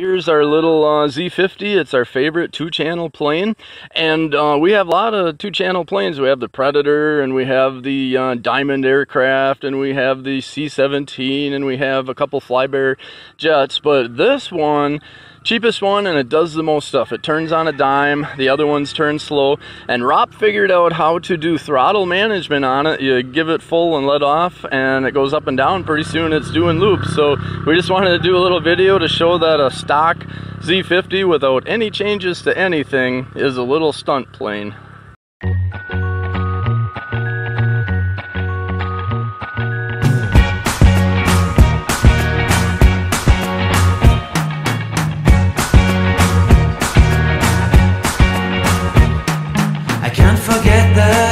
Here's our little uh, Z50. It's our favorite two-channel plane. And uh, we have a lot of two-channel planes. We have the Predator, and we have the uh, Diamond aircraft, and we have the C-17, and we have a couple Flybear jets. But this one cheapest one and it does the most stuff. It turns on a dime, the other ones turn slow, and Rob figured out how to do throttle management on it. You give it full and let off and it goes up and down. Pretty soon it's doing loops. So we just wanted to do a little video to show that a stock Z50 without any changes to anything is a little stunt plane.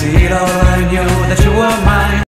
see it all, I knew that you were mine.